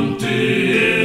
Mtima